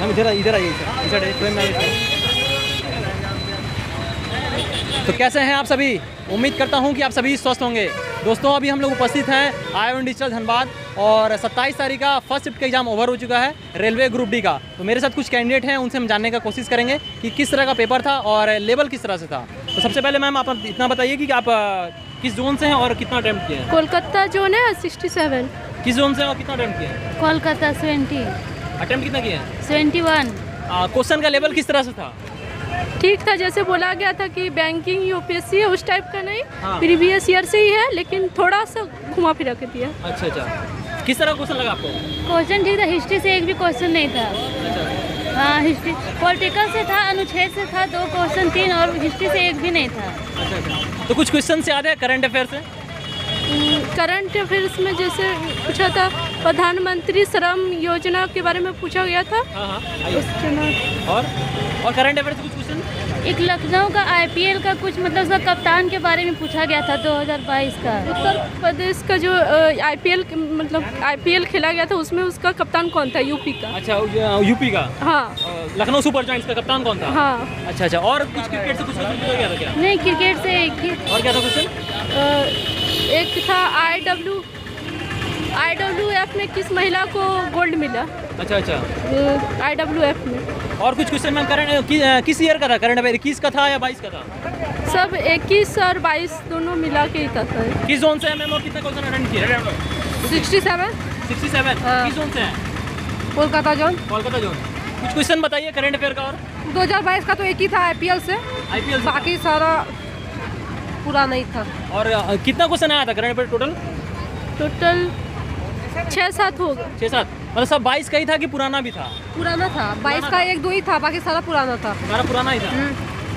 हम इधर इधर आइए इस फ्रेम में तो कैसे हैं आप सभी? उम्मीद करता हूँ कि आप सभी स्वस्थ होंगे। दोस्तों अभी हम लोग उपस्थित हैं आयोन डिजिटल धनबाद और 27 तारीख का फ़र्स्ट शिफ्ट का एग्ज़ाम ओवर हो चुका है रेलवे ग्रुप डी का। तो मेरे साथ कुछ कैंडिडेट हैं उनसे हम जानने का कोशिश करेंगे कि किस तरह का पेपर था और लेवल किस तरह से था। तो सबसे पहले मैम आप इतना बताइए कि आप किस जोन से हैं और कितना अटैम्प्ट किए हैं? कोलकाता जोन है सिक्सटी सेवन किस जोन से और कितना अटैम्प्ट किए हैं? कोलकाता सेवेंटी अटैम्प्ट कितना हैं सेवेंटी वन क्वेश्चन का लेवल किस तरह से था? ठीक था जैसे बोला गया था कि बैंकिंग यूपीएससी है उस टाइप का नहीं हाँ। प्रीवियस ईयर से ही है लेकिन थोड़ा सा घुमा फिरा के दिया। अच्छा अच्छा। किस तरह क्वेश्चन लगा आपको? क्वेश्चन ठीक था हिस्ट्री से एक भी क्वेश्चन नहीं था। अच्छा। हाँ हिस्ट्री पॉलिटिकल से था अनुच्छेद से था दो क्वेश्चन तीन और हिस्ट्री से एक भी नहीं था। अच्छा अच्छा। तो कुछ क्वेश्चन याद है करंट अफेयर से? करंट अफेयर्स में जैसे पूछा था प्रधानमंत्री श्रम योजना के बारे में पूछा गया था। हाँ हाँ। और और करंट अफेयर कुछ क्वेश्चन एक लखनऊ का आईपीएल का कुछ मतलब उसका कप्तान के बारे में पूछा गया था 2022 का। उत्तर प्रदेश का जो आईपीएल मतलब आईपीएल खेला गया था उसमें उसका कप्तान कौन था? यूपी का। अच्छा यूपी का? हाँ। लखनऊ सुपर जॉइंट्स का कप्तान कौन था? हाँ। अच्छा अच्छा। और कुछ क्रिकेट से कुछ पूछा गया था क्या? नहीं क्रिकेट से एक ही। और क्या था क्वेश्चन एक था I W I W F में किस महिला को गोल्ड मिला? अच्छा अच्छा। आई डब्ल्यू एफ़ में। और कुछ क्वेश्चन मैम करंट कि, किस ईयर का था? करंट अफेयर इक्कीस का था या बाईस का था? सब इक्कीस और बाईस दोनों मिला के ही था सर। किस जोन से है मैम और कितने क्वेश्चन अटेंड किए सिक्सटी सेवन सिक्सटी सेवन। किस जोन से? है कोलकाता जोन कोलकाता जोन कुछ क्वेश्चन बताइए करंट अफेयर का और। 2022 का तो एक ही था आईपीएल से। आईपीएल बाकी सारा पूरा नहीं था। और कितना क्वेश्चन आया था करंट अफेयर टोटल टोटल छः सात हो गए। छः सात मतलब सब बाईस का ही था कि पुराना भी था? पुराना था। बाईस का एक दो ही था बाकी सारा पुराना था। हमारा पुराना ही था?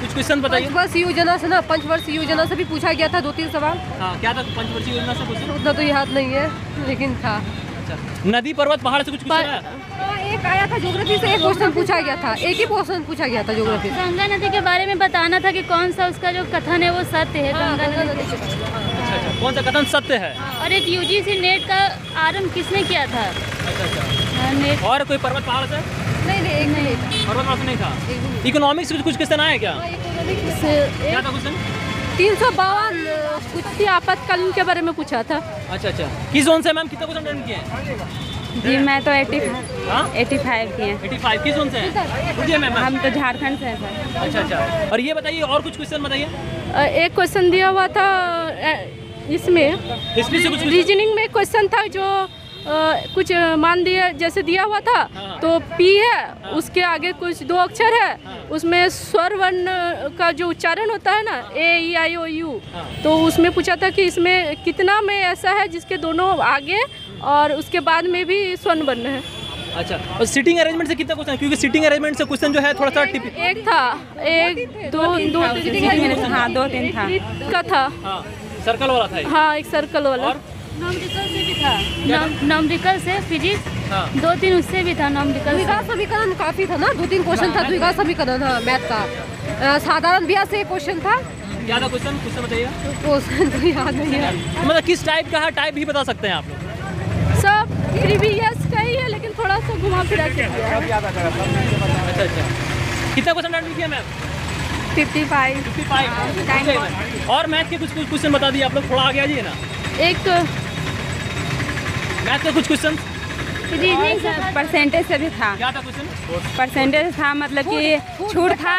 कुछ क्वेश्चन बताइए। पंचवर्ष योजना से ना पंचवर्ष योजना से भी पूछा गया था दो तीन सवाल। हाँ क्या था? पंचवर्षीय योजना से क्वेश्चन उतना तो याद नहीं है लेकिन था। अच्छा। नदी पर्वत पहाड़ से कुछ हाँ, एक आया था ज्योग्राफी से एक क्वेश्चन पूछा गया था। एक ही क्वेश्चन पूछा गया था ज्योग्राफी गंगा नदी के बारे में बताना था कि कौन सा उसका जो कथन है वो सत्य है। हाँ, गंगा नदी अच्छा अच्छा। कौन सा कथन सत्य है? और एक यूजीसी नेट का आरंभ किसने किया था? अच्छा अच्छा। हाँ, और कोई पर्वत पहाड़ से? नहीं नहीं एक नहीं पर्वत पहाड़ से नहीं था? इकोनॉमिक्स से कुछ क्वेश्चन आया क्या? क्या था क्वेश्चन तीन सौ बावन कुछ आपातकालीन के बारे में पूछा था। अच्छा अच्छा। किस जोन से मैम कितना क्वेश्चन अटेंड किए जी मैं तो एटी हाँ? एटी फाइव की हैं। 85 किस जोन से हैं? मैम। हम तो झारखंड से हैं सर। अच्छा अच्छा। और ये बताइए और कुछ क्वेश्चन बताइए। एक क्वेश्चन दिया हुआ था इसमें हिस्ट्री से कुछ रीजनिंग में क्वेश्चन था जो अ, कुछ मान दिया जैसे दिया हुआ था हाँ। तो पी है उसके आगे कुछ दो अक्षर है उसमें स्वर वर्ण का जो उच्चारण होता है ना ए ई आई ओ यू हाँ। तो उसमें पूछा था कि इसमें कितना में ऐसा है जिसके दोनों आगे और उसके बाद में भी स्वर्ण वर्ण है। अच्छा और सीटिंग अरेंजमेंट से कितना क्वेश्चन क्योंकि सीटिंग अरेंजमेंट से क्वेश्चन जो है थोड़ा सा टिप एक था एक दो दो हाँ दो तीन था। का था। हाँ। सर्कल वाला था हाँ एक सर्कल वाला। और? नॉमरिकल से भी था। नॉम- नॉमरिकल से फिजिक्स। हाँ। दो तीन उससे भी था नॉमरिकल द्विघात समीकरण काफ़ी था ना? दो तीन क्वेश्चन था द्विघात समीकरण हाँ मैथ का। साधारण ब्याज से एक क्वेश्चन था? क्या था क्वेश्चन क्वेश्चन बताइए क्वेश्चन तो याद नहीं है। मतलब किस टाइप का है? टाइप भी बता सकते हैं आप लोग। सब प्रीवियस का ही है लेकिन थोड़ा सा घुमा फिरा के अच्छा अच्छा। कितना क्वेश्चन अटेंड किया ma'am? Fifty five fifty five और मैथ के कुछ कुछ क्वेश्चन बता दिए आप लोग थोड़ा आगे आ जाइए ना। एक मैथ के कुछ क्वेश्चन रीजनिंग परसेंटेज से भी था। क्या था क्वेश्चन परसेंटेज था मतलब कि छूट था।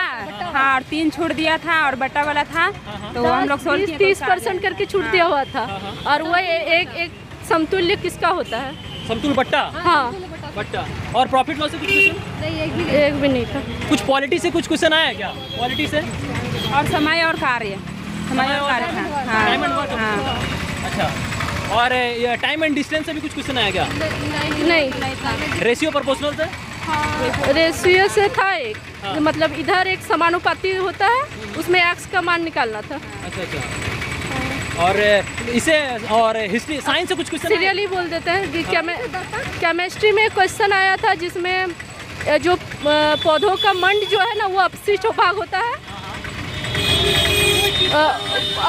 हाँ और तीन छूट दिया था और बट्टा वाला था। तो हम लोग सोल्व तीस किए तीस तो परसेंट करके छूट दिया हुआ था। और वह एक एक समतुल्य किसका होता है? समतुल बट्टा? हाँ। बट्टा और प्रॉफिट लॉस से कुछ क्वेश्चन एक भी नहीं। था। कुछ पॉलिटी से कुछ क्वेश्चन आया क्या? पॉलिटी से? और समय और कार्य। समय और कार्य था। टाइम एंड हाँ वर्क हाँ। अच्छा। और ये टाइम एंड डिस्टेंस से भी कुछ क्वेश्चन आया क्या? नहीं। रेशियो प्रोपोर्शनल से रेशियो से था एक। मतलब इधर एक समानुपाती होता है उसमें एक्स का मान निकालना था। अच्छा अच्छा। और इसे और हिस्ट्री साइंस से कुछ क्वेश्चन सीरियली बोल देते हैं केमिस्ट्री में क्वेश्चन आया था जिसमें जो पौधों का मंड जो है ना, वो अपशिष्ट भाग होता है।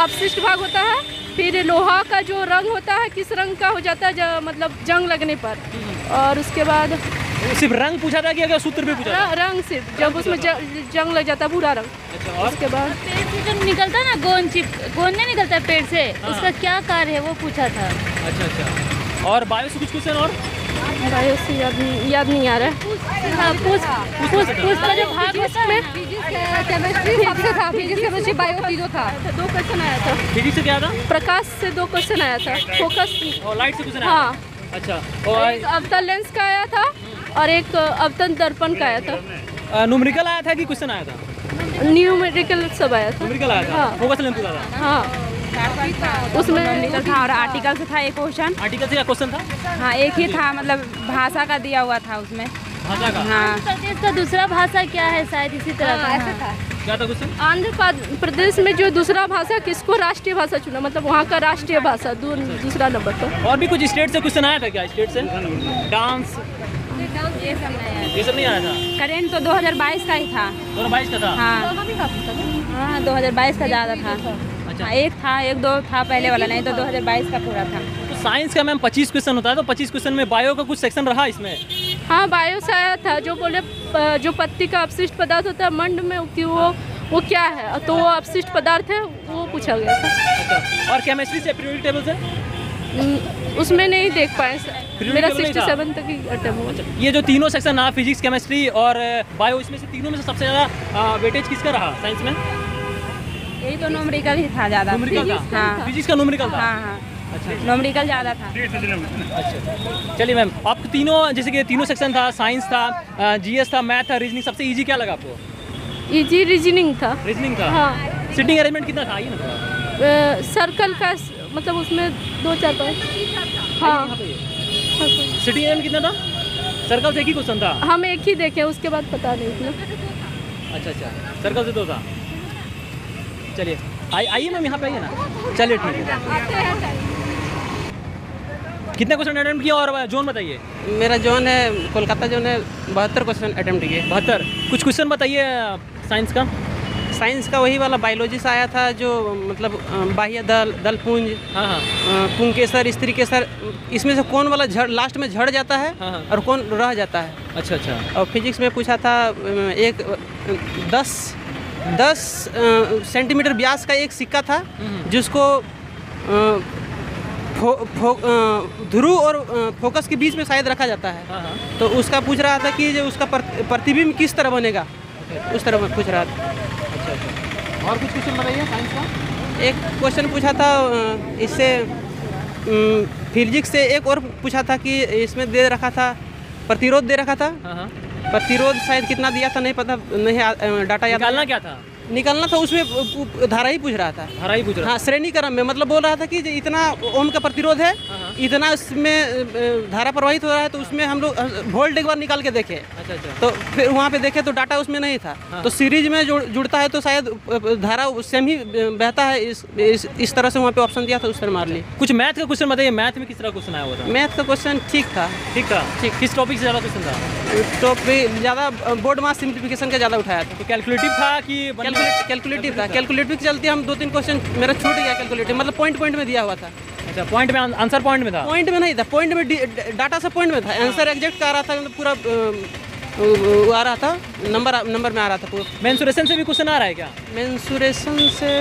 अपशिष्ट भाग होता है। फिर लोहा का जो रंग होता है, किस रंग का हो जाता है मतलब जंग लगने पर। और उसके बाद सिर्फ़ रंग पूछा था कि अगर सूत्र भी पूछा था? रंग सिर्फ़। जब उसमें जंग लग जाता है रंग। अच्छा और? उसके बाद पेड़ से जो निकलता है ना गोंद चिप गोंद नहीं निकलता है पेड़ से। हाँ, उसका क्या कार्य है वो पूछा था। अच्छा अच्छा। और बायो से कुछ क्वेश्चन और? बायो से याद नहीं याद नहीं आ रहा। है हाँ पूछ पूछ। पूछ का जो भाग ना, केमिस्ट्री सबसे था। फिजिक्स केमिस्ट्री बायो तीनों था। दो क्वेश्चन आया था। फिजिक्स से क्या था? प्रकाश से दो क्वेश्चन आया था। फोकस और लाइट से क्वेश्चन हाँ। अच्छा और अवतल लेंस का आया था। और एक अवतन दर्पण का आया था। न्यूमेरिकल आया था कि क्वेश्चन आया था? न्यूमेरिकल सब आया था। न्यूमेरिकल आया था? हाँ। फोकस लेंथ पूछा था? हाँ। उसमें निकल था और आर्टिकल से था एक क्वेश्चन आर्टिकल से क्वेश्चन था? हाँ एक ही था मतलब भाषा का दिया हुआ था उसमें। भाषा का? हाँ। प्रदेश का दूसरा भाषा क्या है? शायद इसी तरह का। हाँ। क्या था क्वेश्चन आंध्र प्रदेश में जो दूसरा भाषा किसको राष्ट्रीय भाषा चुना? मतलब वहाँ का राष्ट्रीय भाषा दूसरा नंबर पर और भी कुछ स्टेट से क्वेश्चन आया था क्या? स्टेट से? डांस। ये सब नहीं ये सब नहीं आया था? करेंट तो 2022 का ही था। दोनों बाईस का था? हाँ। हाँ 2022 का ज़्यादा था। अच्छा। हाँ, एक था एक दो था पहले वाला नहीं तो 2022 का पूरा था। तो साइंस का मैम पच्चीस क्वेश्चन होता है तो पच्चीस क्वेश्चन में बायो का कुछ सेक्शन रहा इसमें? हाँ बायो से आया था जो बोले जो पत्ती का अपशिष्ट पदार्थ होता है मंड में कि वो वो क्या है? तो वो अपशिष्ट पदार्थ है वो पूछा गया था। अच्छा और केमिस्ट्री से पीरियोडिक टेबल से उसमें नहीं देख पाए Periodic मेरा सिक्सटी सेवन तक ही अटेम्प हुआ। अच्छा ये जो तीनों सेक्शन रहा फिजिक्स केमिस्ट्री और बायो इसमें से तीनों में से सबसे ज़्यादा वेटेज किसका रहा साइंस में? यही तो नोमरिकल ही था ज़्यादा। हाँ। फिजिक्स का न्यूमेरिकल था हाँ हाँ। अच्छा। नोमरिकल ज़्यादा था। अच्छा। चलिए मैम आप तीनों जैसे कि तीनों सेक्शन था साइंस था जीएस था मैथ था रीजनिंग सबसे इजी क्या लगा आपको? इजी रीजनिंग था। रीजनिंग था? हाँ। सिटिंग अरेंजमेंट कितना था? आइए ना सर्कल का मतलब उसमें दो चार पाँच हाँ। सिटिंग अरेंजमेंट कितना था? सर्कल से एक ही क्वेश्चन था। हम एक ही देखे उसके बाद पता नहीं अच्छा अच्छा। सर्कल से दो था। चलिए। आइए आइए मैम यहाँ पे आइए ना। चलिए ठीक है। कितने क्वेश्चन अटेम्प्ट किया और जोन बताइए? मेरा जोन है कोलकाता जोन है बहत्तर क्वेश्चन अटेम्प्ट किए। बहत्तर। कुछ क्वेश्चन बताइए साइंस का? साइंस का वही वाला बायोलॉजी से आया था जो मतलब बाह्य दल दल पुंज हाँ। हाँ पुंकेसर स्त्री केसर इसमें से कौन वाला झड़ लास्ट में झड़ जाता है हाँ, हाँ। और कौन रह जाता है? अच्छा अच्छा। और फिजिक्स में पूछा था एक दस दस सेंटीमीटर व्यास का एक सिक्का था जिसको फो, अ, ध्रुव और फोकस के बीच में शायद रखा जाता है। हाँ हाँ। तो उसका पूछ रहा था कि जो उसका प्रतिबिंब किस तरह बनेगा? उस तरह पूछ रहा था। अच्छा अच्छा। और कुछ क्वेश्चन बताइए साइंस का? एक क्वेश्चन पूछा था इससे फिजिक्स से एक और पूछा था कि इसमें दे रखा था प्रतिरोध दे रखा था। हाँ प्रतिरोध शायद कितना दिया था नहीं पता नहीं डाटा याद निकालना क्या था? निकालना था उसमें धारा ही पूछ रहा था धारा ही पूछ रहा हाँ श्रेणी क्रम में मतलब बोल रहा था कि इतना ओम का प्रतिरोध है हाँ। इतना इसमें धारा प्रवाहित हो रहा है तो उसमें हम लोग वोल्ट एक बार निकाल के देखे। अच्छा अच्छा। तो फिर वहाँ पे देखे तो डाटा उसमें नहीं था। हाँ। तो सीरीज़ में जुड़ जुड़ता है तो शायद धारा सेम ही बहता है इस इस, इस तरह से वहाँ पे ऑप्शन दिया था उस तरह मार ली। कुछ मैथ का क्वेश्चन बताइए मैथ में किस तरह क्वेश्चन आया हुआ मैथ का क्वेश्चन ठीक था। ठीक था? ठीक। किस टॉपिक से ज़्यादा क्वेश्चन था? तो फिर ज़्यादा बोर्ड मास सिंप्लीफिकेशन का ज़्यादा उठाया था। तो कैलकुलेटिव था कि कैलकुलेटिव था? कैलकुलेटिव के चलते हम दो तीन क्वेश्चन मेरा छूट गया कैलकुलेटिव मतलब पॉइंट पॉइंट में दिया हुआ था। अच्छा पॉइंट में आंसर पॉइंट में था। पॉइंट में नहीं था पॉइंट में डाटा से पॉइंट में था। आंसर एग्जैक्ट का आ रहा था मतलब पूरा आ रहा था नंबर नंबर में आ रहा था पूरा। मेंसुरेशन से भी क्वेश्चन आ रहा है क्या? मेंसुरेशन से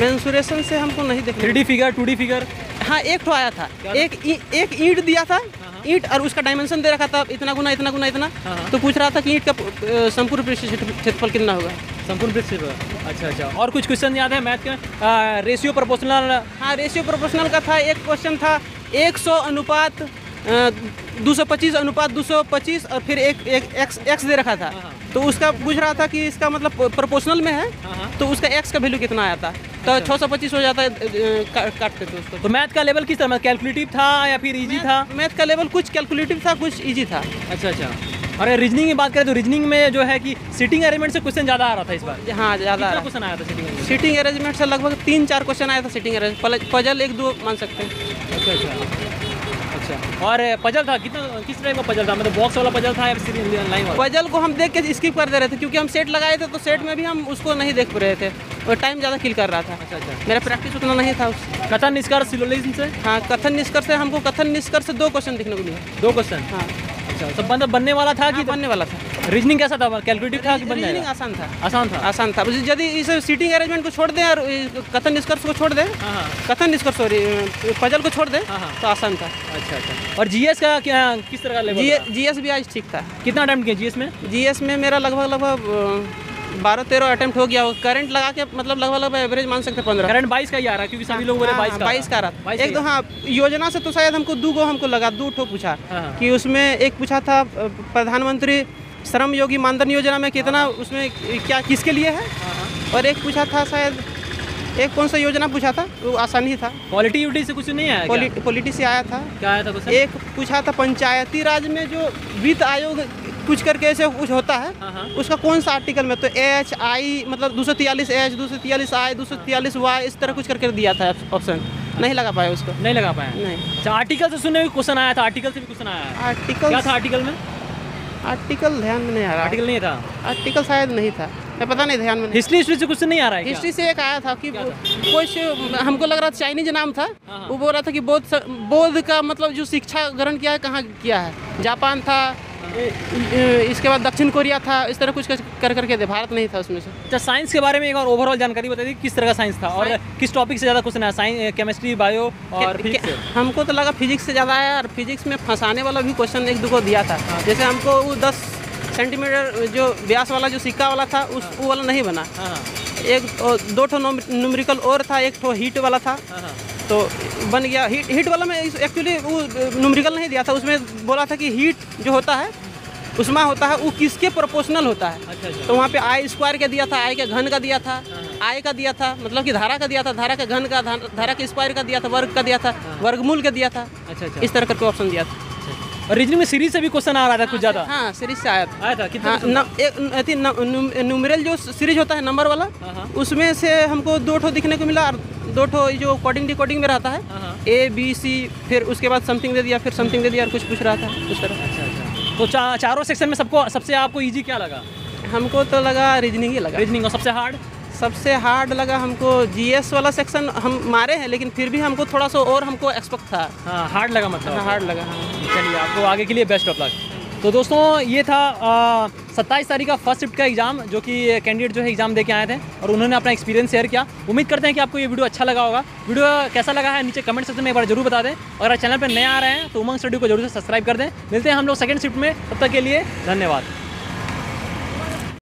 मेंसुरेशन से हमको नहीं देखना थ्री फिगर टू फिगर हाँ एक तो आया था। एक एक ईंट दिया था ईंट और उसका डायमेंशन दे रखा था इतना गुना इतना गुना इतना। हाँ, हाँ। तो पूछ रहा था कि ईंट का संपूर्ण क्षेत्रफल कितना होगा? संपूर्ण पर अच्छा अच्छा। और कुछ क्वेश्चन याद है मैथ का? रेशियो प्रोपोर्शनल हाँ रेशियो प्रोपोर्शनल का था एक क्वेश्चन था। 100 अनुपात दो सौ पच्चीस अनुपात दो सौ पच्चीस और फिर एक एक एक्स एक्स दे रखा था। हाँ। तो उसका पूछ रहा था कि इसका मतलब प्रोपोर्शनल में है? हाँ, हाँ। तो उसका एक्स का वैल्यू कितना आया था? तो छः सौ पच्चीस हो जाता है का- काटते थे उसको। तो मैथ का लेवल किस तरह? कैलकुलेटिव था या फिर इजी था? मैथ का लेवल कुछ कैलकुलेटिव था कुछ इजी था। अच्छा अच्छा। और रीजनिंग की बात करें तो रीजनिंग में जो है कि सिटिंग अरेंजमेंट से क्वेश्चन ज़्यादा आ रहा था इस बार। हाँ ज़्यादा कितना आ रहा। क्वेश्चन आया था सिटिंग अरेंजमेंट सीटिंग अरेंजमेंट से लगभग तीन चार क्वेश्चन आया था सीटिंग अरेंज पजल एक दो मान सकते हैं। अच्छा अच्छा। अच्छा। और पजल था? कितना किस टाइप का पजल था? मतलब बॉक्स वाला पजल था या फिर लाइन वाला? पजल को हम देख के स्किप कर दे रहे थे क्योंकि हम सेट लगाए थे तो सेट में भी हम उसको नहीं देख पा रहे थे। और टाइम ज़्यादा किल कर रहा था। अच्छा अच्छा। मेरा प्रैक्टिस उतना नहीं था उस। कथन निष्कर्ष सिलोलिज्म से? हाँ कथन निष्कर्ष से हमको कथन निष्कर्ष से दो क्वेश्चन दिखने को मिले। दो क्वेश्चन हाँ। अच्छा सब मतलब बनने वाला था कि हाँ, बनने वाला था। रीजनिंग कैसा था? कैलकुलेटिव था कि बन रीजनिंग जाएगा आसान था। आसान था? आसान था। बस यदि इस सीटिंग अरेंजमेंट को छोड़ दें और कथन निष्कर्ष को छोड़ दें हाँ हाँ। कथन निष्कर्ष सॉरी पजल को छोड़ दें हाँ, हाँ। तो आसान था। अच्छा अच्छा। और जीएस का क्या किस तरह का लेवल जी था? भी आज ठीक था। कितना अटेम्प्ट किया जीएस में? जीएस में मेरा लगभग लगभग बारह तेरह अटेम्प्ट हो गया करंट लगा के मतलब लगभग लगभग एवरेज मान सकते पंद्रह। करंट बाईस का ही आ रहा है क्योंकि सभी लोग बोले बाईस का बाईस का रहा एक दो हाँ योजना से तो शायद हमको दो गो हमको लगा दो ठो पूछा। हाँ। कि उसमें एक पूछा था प्रधानमंत्री श्रम योगी मानधन योजना में कितना उसमें क्या किसके लिए है? हाँ, हाँ। और एक पूछा था शायद एक कौन सा योजना पूछा था? वो आसान ही था। क्वालिटी यूटी से कुछ नहीं आया पॉलि, पॉलिटी से आया था। क्या आया था कुछ एक पूछा था पंचायती राज में जो वित्त आयोग कुछ करके ऐसे कुछ होता है। हाँ हाँ। उसका कौन सा आर्टिकल में? तो एच आई मतलब दो सौ तियालीस एच दो सौ तियालीस आई दो सौ तियालीस वाई इस तरह कुछ करके दिया था ऑप्शन नहीं लगा पाया उसको। नहीं लगा पाया। नहीं। अच्छा आर्टिकल से सुनने में क्वेश्चन आया था आर्टिकल से भी क्वेश्चन आया। है आर्टिकल क्या था आर्टिकल में? आर्टिकल ध्यान में नहीं आ रहा। आर्टिकल नहीं था? आर्टिकल शायद नहीं था। मैं पता नहीं ध्यान में हिस्ट्री हिस्ट्री से क्वेश्चन नहीं आ रहा है हिस्ट्री से एक आया था कि कुछ हमको लग रहा था चाइनीज़ नाम था। हाँ। वो बोल रहा था कि बौद्ध बौद्ध का मतलब जो शिक्षा ग्रहण किया है कहाँ किया है? जापान था इसके बाद दक्षिण कोरिया था इस तरह कुछ कर करके दे भारत नहीं था उसमें से। अच्छा साइंस के बारे में एक और ओवरऑल जानकारी बता दी किस तरह का साइंस था और किस टॉपिक से ज़्यादा कुछ आया साइंस केमिस्ट्री बायो और के- हमको तो लगा फिजिक्स से ज़्यादा आया और फिजिक्स में फंसाने वाला भी क्वेश्चन एक दो को दिया था। जैसे हमको वो दस सेंटीमीटर जो व्यास वाला जो सिक्का वाला था उस वो वाला नहीं बना। हाँ। हाँ एक दो ठो न्यूमेरिकल और था एक ठो हीट वाला था। हाँ हाँ। तो बन गया। हीट हीट वाला में एक्चुअली वो न्यूमेरिकल नहीं दिया था। उसमें बोला था कि हीट जो होता है उसमें होता है वो किसके प्रोपोर्शनल होता है? अच्छा अच्छा। तो वहाँ पे आई स्क्वायर का दिया था आई के घन का दिया था आई का दिया था मतलब कि धारा का दिया था धारा के घन का धारा के स्क्वायर का दिया था वर्ग का दिया था वर्गमूल का दिया था। अच्छा अच्छा। इस तरह करके ऑप्शन दिया था। और रीजनिंग में सीरीज़ से भी क्वेश्चन आ रहा था कुछ ज़्यादा? हाँ सीरीज़ से आया था। आया था? कितना हाँ एक न्यूमेरल जो सीरीज़ होता है नंबर वाला हाँ, हाँ। उसमें से हमको दो ठो दिखने को मिला और दो ठो जो कोडिंग डिकोडिंग में रहता हाँ। ए बी सी फिर उसके बाद समथिंग दे दिया फिर समथिंग दे दिया और कुछ पूछ रहा था उस तरह। अच्छा अच्छा। तो चा, चारों सेक्शन में सबको सबसे आपको इजी क्या लगा? हमको तो लगा रीजनिंग ही लगा। रीजनिंग और सबसे हार्ड सबसे हार्ड लगा हमको जीएस वाला सेक्शन हम मारे हैं लेकिन फिर भी हमको थोड़ा सा और हमको एक्सपेक्ट था। हाँ हार्ड लगा मतलब। हाँ हार्ड लगा हाँ। चलिए आपको आगे के लिए बेस्ट ऑफ़ लक तो दोस्तों, ये था सत्ताईस तारीख का फ़र्स्ट शिफ्ट का एग्ज़ाम जो कि कैंडिडेट जो है एग्ज़ाम दे के आए थे और उन्होंने अपना एक्सपीरियंस शेयर किया। उम्मीद करते हैं कि आपको ये वीडियो अच्छा लगा होगा। वीडियो कैसा लगा है, नीचे कमेंट सेक्शन में एक बार ज़रूर बता दें। अगर चैनल पर नए आ रहे हैं तो उमंग स्टडी को ज़रूर से सब्सक्राइब कर दें। मिलते हैं हम लोग सेकेंड शिफ्ट में। तब तक के लिए धन्यवाद।